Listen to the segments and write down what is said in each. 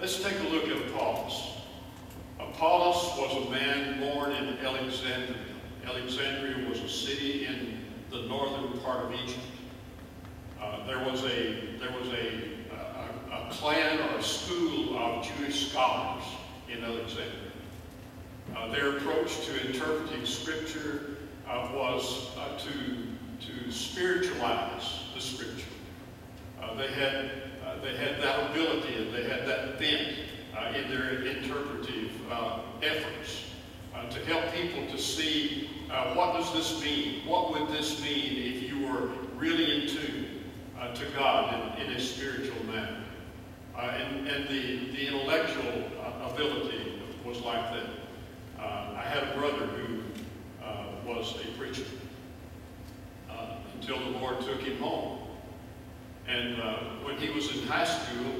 Let's take a look at Apollos. Apollos was a man born in Alexandria. Alexandria was a city in the northern part of Egypt. Uh, there was a there was a, a, a, clan or a school of Jewish scholars in Alexandria. Uh, their approach to interpreting Scripture uh, was uh, to to spiritualize the Scripture. Uh, they had uh, they had that ability and they had that bent in their interpretive efforts to help people to see what does this mean? What would this mean if you were really in tune uh, to God in, in, a spiritual manner. Uh, and, and the, the intellectual uh, ability was like that. Uh, I had a brother who uh, was a preacher uh, until the Lord took him home. And uh, when he was in high school,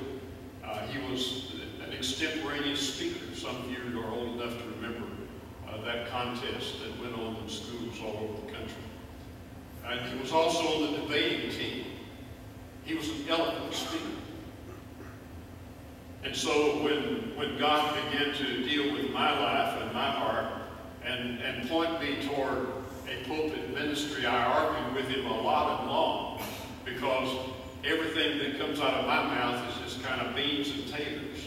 uh, he was an extemporaneous speaker. Some of you are old enough to remember uh, that contest that went on in schools all over the country. And he was also on the debating team he was an eloquent speaker. And so when, when God began to deal with my life and my heart and, and point me toward a pulpit ministry, I argued with him a lot and long because everything that comes out of my mouth is just kind of beans and taters.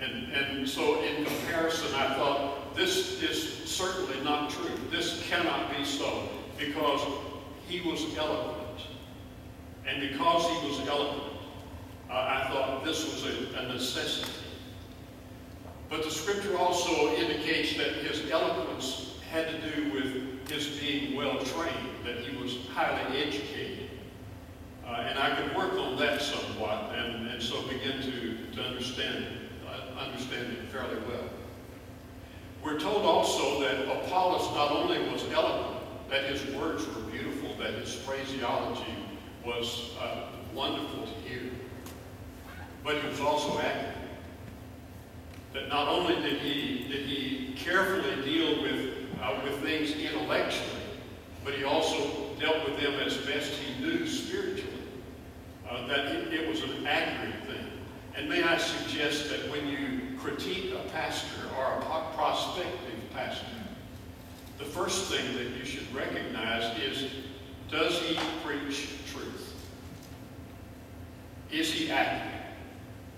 And, and so in comparison, I thought, this is certainly not true. This cannot be so because he was eloquent. And because he was eloquent, uh, I thought this was a, a necessity. But the scripture also indicates that his eloquence had to do with his being well trained, that he was highly educated. Uh, and I could work on that somewhat and, and so begin to, to understand, uh, understand it fairly well. We're told also that Apollos not only was eloquent, that his words were beautiful, that his phraseology was uh, wonderful to hear. But he was also accurate. That not only did he, did he carefully deal with, uh, with things intellectually, but he also dealt with them as best he knew spiritually. Uh, that it, it was an accurate thing. And may I suggest that when you critique a pastor or a prospective pastor, the first thing that you should recognize is, does he preach truth? Is he accurate?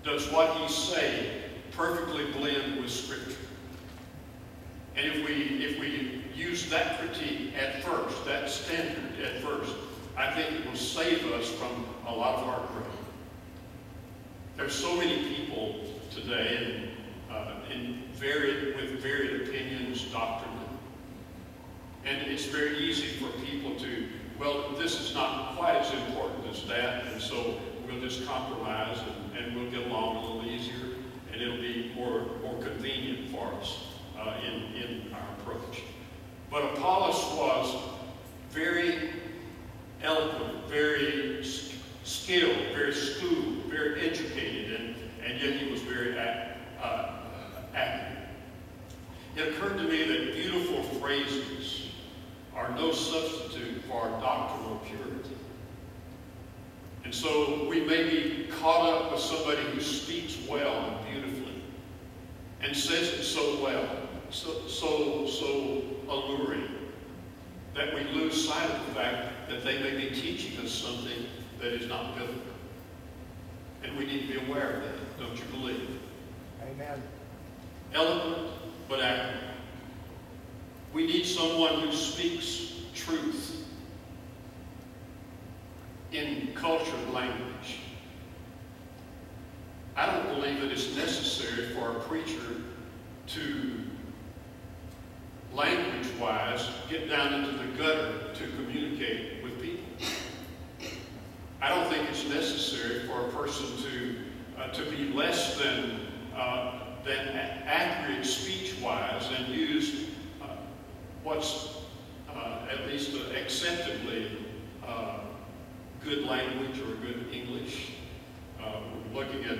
Does what he say perfectly blend with Scripture? And if we, if we use that critique at first, that standard at first, I think it will save us from a lot of heartbreak. There's so many people today in, uh, in varied, with varied opinions doctrinally. And it's very easy for people to well, this is not quite as important as that, and so we'll just compromise and, and we'll get along a little easier, and it'll be more, more convenient for us uh, in, in our approach. But Apollos was very eloquent, very skilled, very schooled, very educated, and, and yet he was very uh, accurate. It occurred to me that beautiful phrases are no substitute for doctrinal purity. And so we may be caught up with somebody who speaks well and beautifully and says it so well, so, so, so alluring, that we lose sight of the fact that they may be teaching us something that is not biblical. And we need to be aware of that, don't you believe? Amen. Eloquent, but accurate. We need someone who speaks truth in cultured language. I don't believe that it's necessary for a preacher to, language-wise, get down into the gutter to communicate with people. I don't think it's necessary for a person to, uh, to be less than, uh, than accurate speech-wise and use what's uh, at least acceptably uh, good language or good English. Uh, we're looking at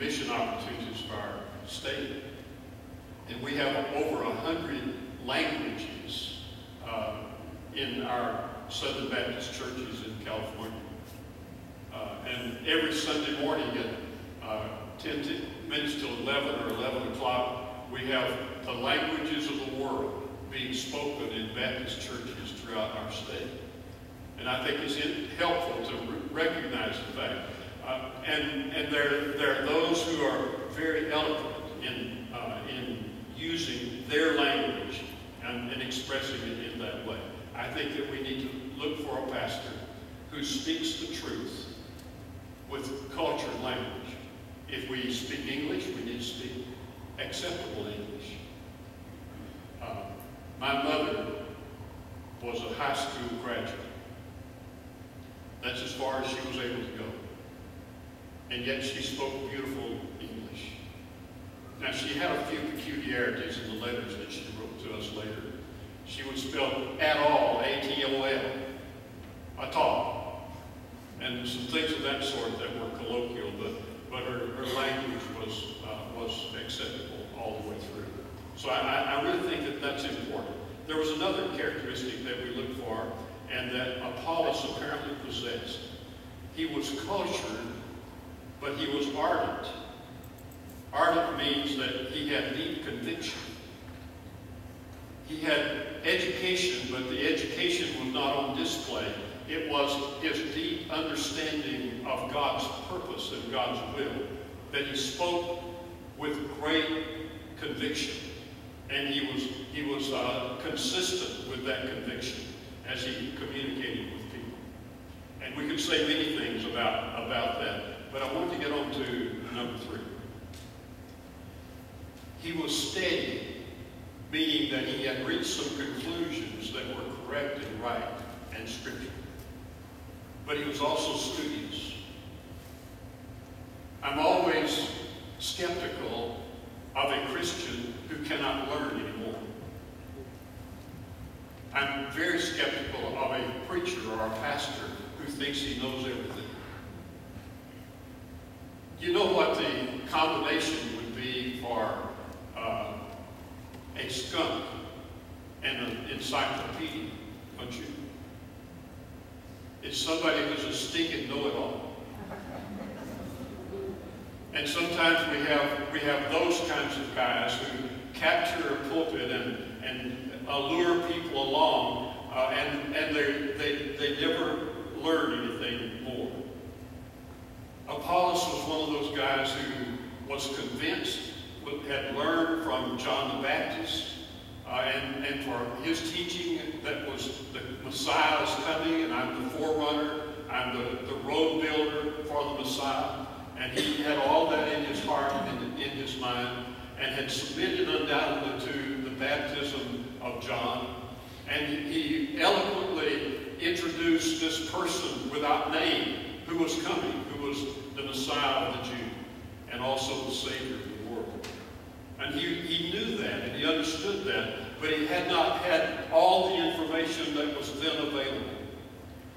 mission opportunities for our state. And we have over a hundred languages uh, in our Southern Baptist churches in California. Uh, and every Sunday morning at ten minutes till 11 or 11 o'clock, we have the languages of the world being spoken in Baptist churches throughout our state. And I think it's helpful to recognize the fact. Uh, and and there, there are those who are very eloquent in, uh, in using their language and, and expressing it in that way. I think that we need to look for a pastor who speaks the truth with culture and language. If we speak English, we need to speak acceptable English. Uh, my mother was a high school graduate. That's as far as she was able to go. And yet she spoke beautiful English. Now she had a few peculiarities in the letters that she wrote to us later. She would spell at all, A-T-O-L, at all. And some things of that sort that were colloquial, but, but her, her language was, uh, was acceptable all the way through. So I, I really think that that's important. There was another characteristic that we looked for and that Apollos apparently possessed. He was cultured, but he was ardent. Ardent means that he had deep conviction. He had education, but the education was not on display. It was his deep understanding of God's purpose and God's will that he spoke with great conviction. And he was, he was uh, consistent with that conviction as he communicated with people. And we could say many things about, about that, but I want to get on to number three. He was steady, meaning that he had reached some conclusions that were correct and right and scriptural. But he was also studious. I'm always skeptical of a Christian who cannot learn anymore. I'm very skeptical of a preacher or a pastor who thinks he knows everything. You know what the combination would be for uh, a skunk and an encyclopedia, don't you? It's somebody who's a stinking know-it-all. And sometimes we have we have those kinds of guys who capture a pulpit and, and allure people along, uh, and, and they, they, they never learn anything more. Apollos was one of those guys who was convinced, had learned from John the Baptist, Uh, and, and for his teaching that was the Messiah is coming, and I'm the forerunner, I'm the, the road builder for the Messiah. And he had all that in his heart and in, in his mind, and had submitted undoubtedly to the baptism of John. And he eloquently introduced this person without name who was coming, who was the Messiah of the Jew, and also the Savior of the world. And he, he knew that, and he understood that, but he had not had all the information that was then available.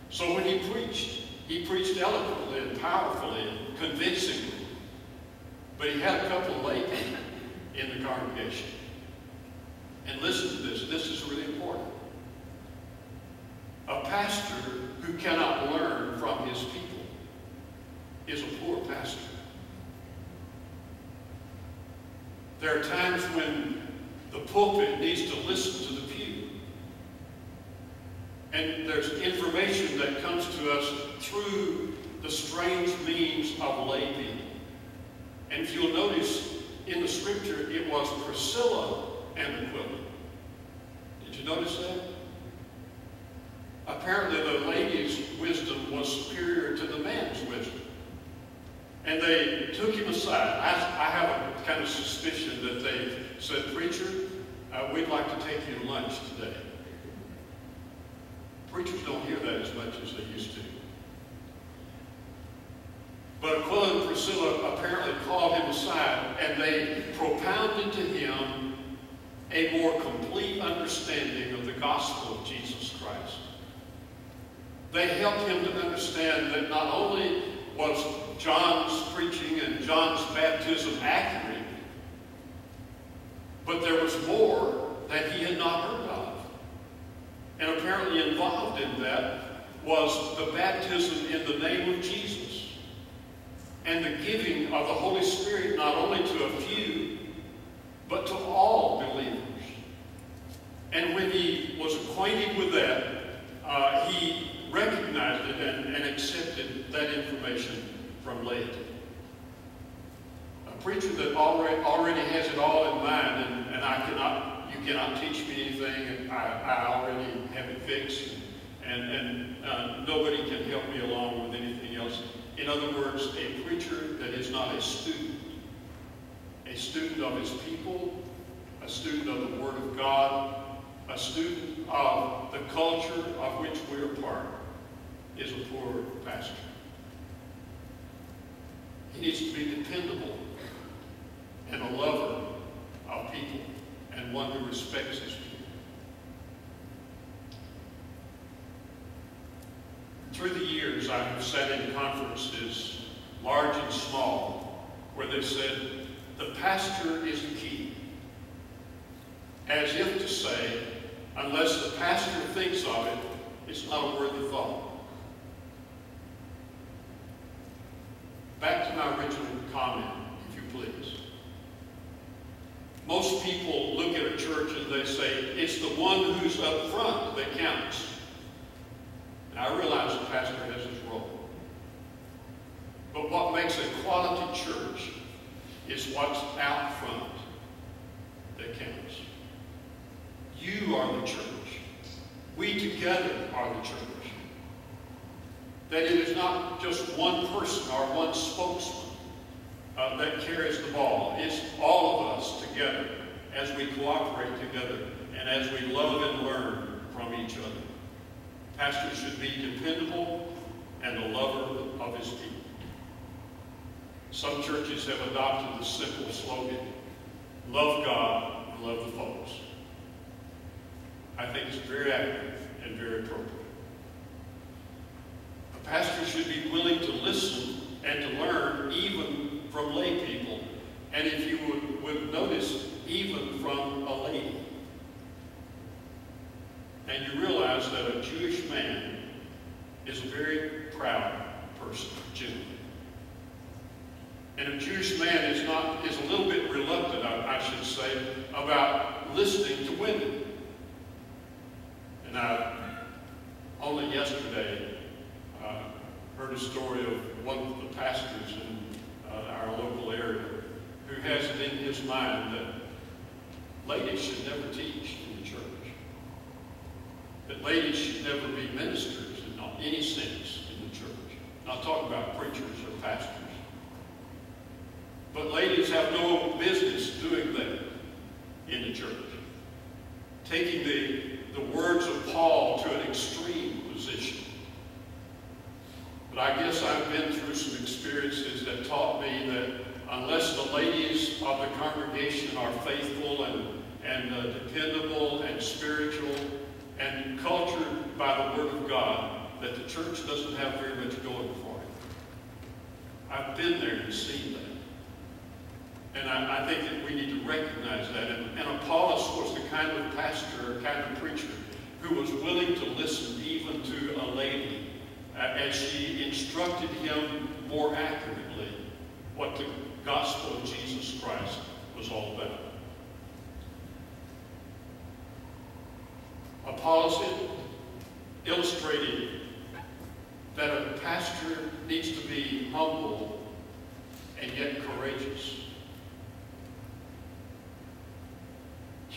So when he preached, he preached eloquently and powerfully and convincingly. But he had a couple of lay people in the congregation. And listen to this, this is really important. A pastor who cannot learn from his people is a poor pastor. There are times when the pulpit needs to listen to the pew. And there's information that comes to us through the strange means of lay people. And if you'll notice in the scripture, it was Priscilla and Aquila. Did you notice that? Apparently the lady's wisdom was superior to the man's wisdom. And they took him aside. I, I have a kind of suspicion that they said, Preacher, uh, we'd like to take you to lunch today. Preachers don't hear that as much as they used to. But Aquila and Priscilla apparently called him aside and they propounded to him a more complete understanding of the gospel of Jesus Christ. They helped him to understand that not only was John's preaching and John's baptism accurate, but there was more that he had not heard of. And apparently involved in that was the baptism in the name of Jesus and the giving of the Holy Spirit not only to a few, but to all believers. And when he was acquainted with that, uh, he recognized it and, and accepted that information from laity. Preacher that already, already has it all in mind and, and I cannot, you cannot teach me anything and I, I already have it fixed and, and uh, nobody can help me along with anything else. In other words, a preacher that is not a student, a student of his people, a student of the Word of God, a student of the culture of which we are part, is a poor pastor. He needs to be dependable and a lover of people and one who respects his people. Through the years, I have sat in conferences, large and small, where they said, the pastor is the key. As if to say, unless the pastor thinks of it, it's not a worthy thought. Back to my original comment, if you please. Most people look at a church and they say, it's the one who's up front that counts. Now, I realize the pastor has his role. But what makes a quality church is what's out front that counts. You are the church. We together are the church. That it is not just one person or one spokesman uh, that carries the ball. It's all of us together as we cooperate together and as we love and learn from each other. Pastor should be dependable and a lover of his people. Some churches have adopted the simple slogan, love God and love the folks. I think it's very accurate and very appropriate. A pastor should be willing to listen and to learn even from lay people, and if you would, would notice, even from a lady. And you realize that a Jewish man is a very proud person, generally. And a Jewish man is not is a little bit reluctant, I, I should say, about And I only yesterday uh, heard a story of one of the pastors in uh, our local area who has it in his mind that ladies should never teach in the church. That ladies should never be ministers in any sense in the church. Not talking about preachers or pastors. But ladies have no business doing that in the church. Taking the, the words of Paul to an extreme position. But I guess I've been through some experiences that taught me that unless the ladies of the congregation are faithful and, and uh, dependable and spiritual and cultured by the Word of God, that the church doesn't have very much going for it. I've been there and seen that. And I, I, think that we need to recognize that. And, and Apollos was the kind of pastor, kind of preacher, who was willing to listen even to a lady uh, as she instructed him more accurately what the gospel of Jesus Christ was all about. Apollos illustrated that a pastor needs to be humble and yet courageous.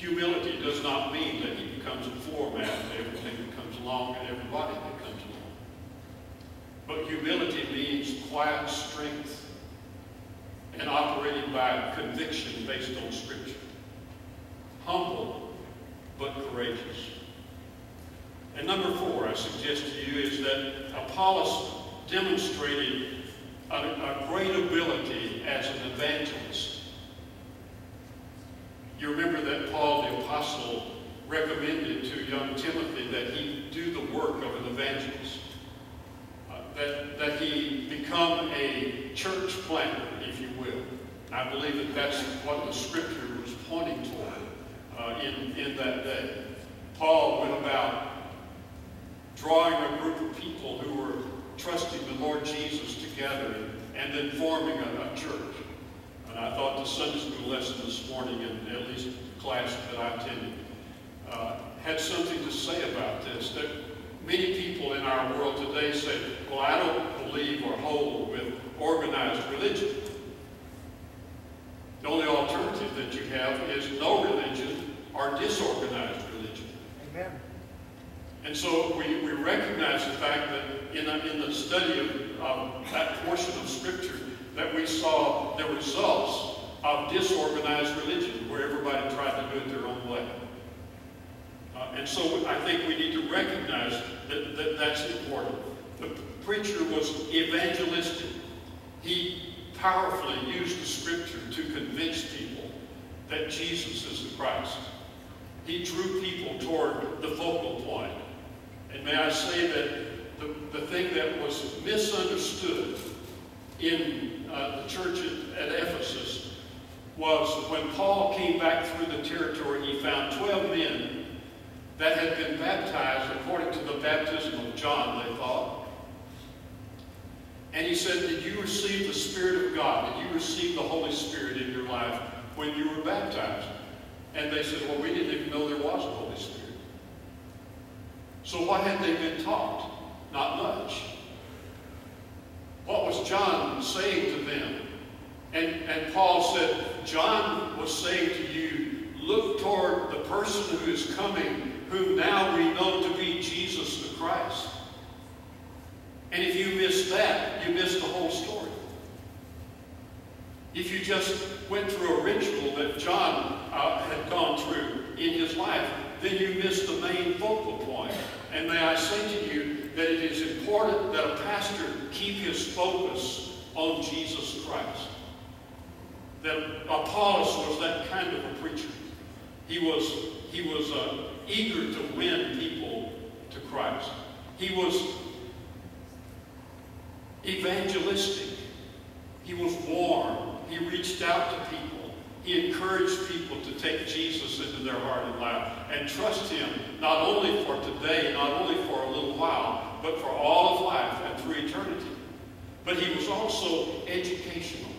Humility does not mean that he becomes a format to everything that comes along and everybody that comes along. But humility means quiet strength and operating by conviction based on Scripture. Humble, but courageous. And number four, I suggest to you, is that Apollos demonstrated a, a great ability as an evangelist. You remember that Paul the Apostle recommended to young Timothy that he do the work of an evangelist. Uh, that, that he become a church planter, if you will. I believe that that's what the scripture was pointing toward uh, in, in that day. Paul went about drawing a group of people who were trusting the Lord Jesus together and then forming a, a church. And I thought the Sunday school lesson this morning, and at least the class that I attended, uh, had something to say about this. That many people in our world today say, well, I don't believe or hold with organized religion. The only alternative that you have is no religion or disorganized religion. Amen. And so we, we recognize the fact that in, in the study of, of that portion of Scripture that we saw the results of disorganized religion where everybody tried to do it their own way. Uh, and so I think we need to recognize that, that that's important. The preacher was evangelistic. He powerfully used the Scripture to convince people that Jesus is the Christ. He drew people toward the focal point. And may I say that the, the thing that was misunderstood in uh, the church at, at Ephesus was when Paul came back through the territory, he found 12 men that had been baptized according to the baptism of John, they thought. And he said, Did you receive the Spirit of God? Did you receive the Holy Spirit in your life when you were baptized? And they said, Well, we didn't even know there was a Holy Spirit. So what had they been taught? Not much. What was John saying? And, and Paul said, John was saying to you, look toward the person who is coming, whom now we know to be Jesus the Christ. And if you miss that, you miss the whole story. If you just went through a ritual that John uh, had gone through in his life, then you miss the main focal point. And may I say to you that it is important that a pastor keep his focus on Jesus Christ. That Apollos was that kind of a preacher. He was, he was uh, eager to win people to Christ. He was evangelistic. He was warm. He reached out to people. He encouraged people to take Jesus into their heart and life and trust Him not only for today, not only for a little while, but for all of life and for eternity. But he was also educational.